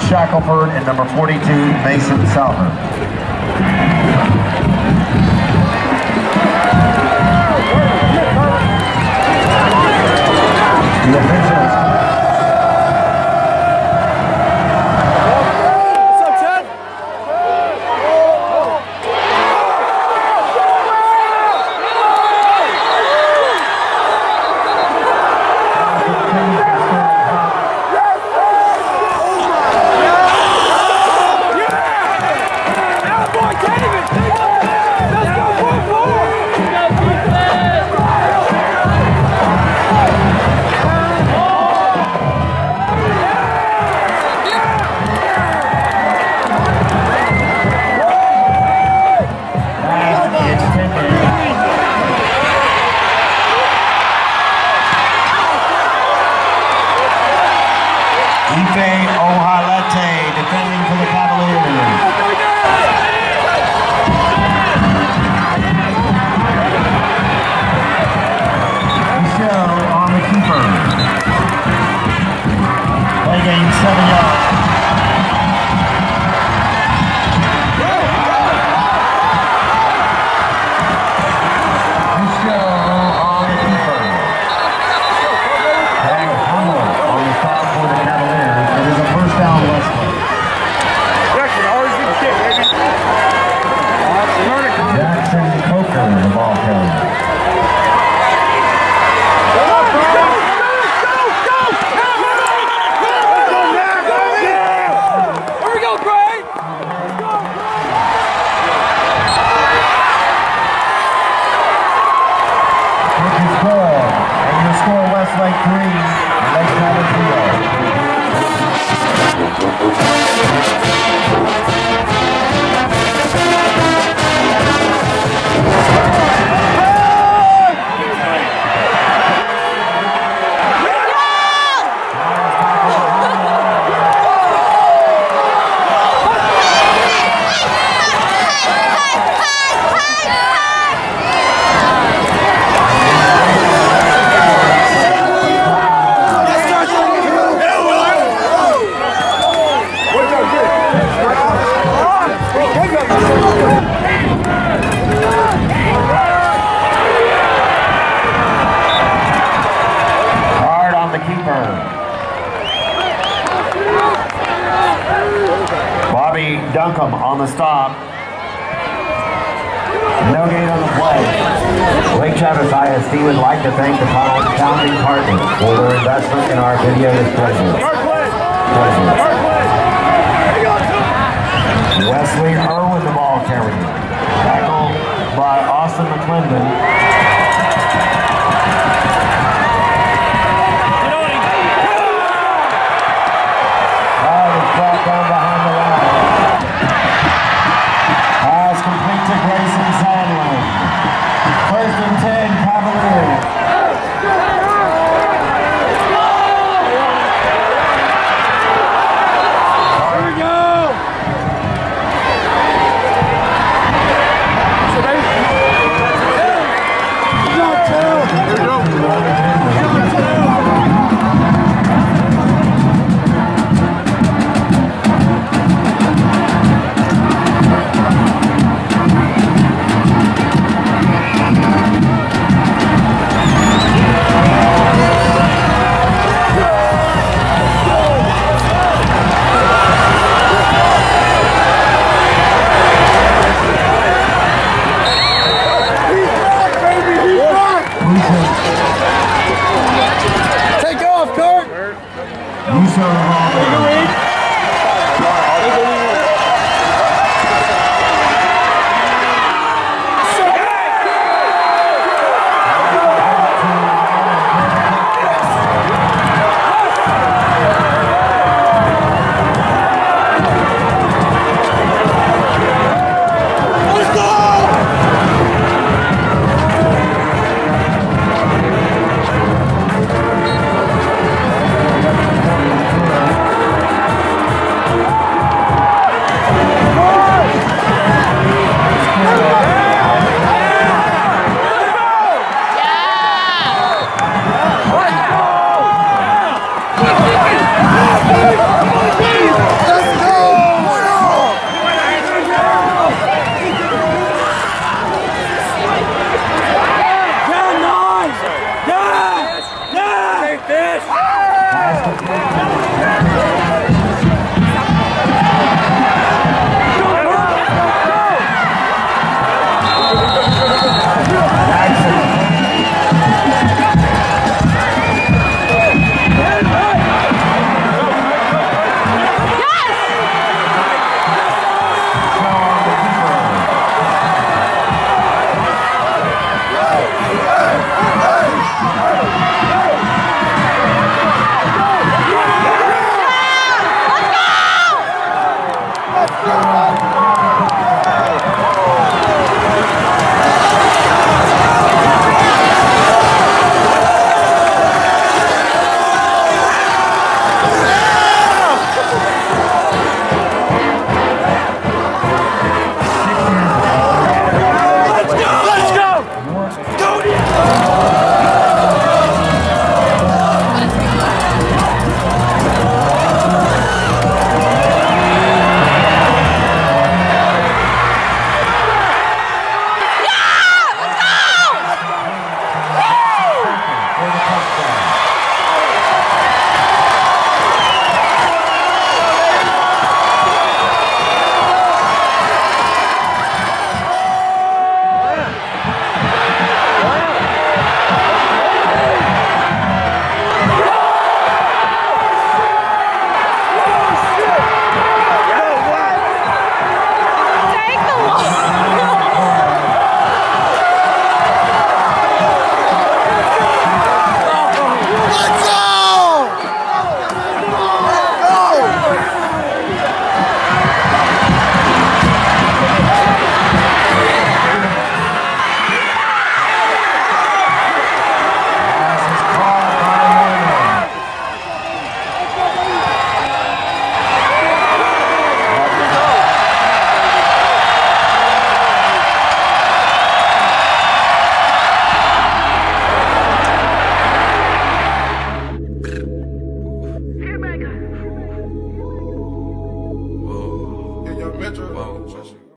Shackelford and number 42, Mason Salver. On the stop. No gain on the play. Lake Travis ISD would like to thank the founding partners for their investment in our video displays. Wesley Irwin, the ball carrier. Tackled by Austin McClendon. Take off, Kurt! Musa Ronaldo. Wow.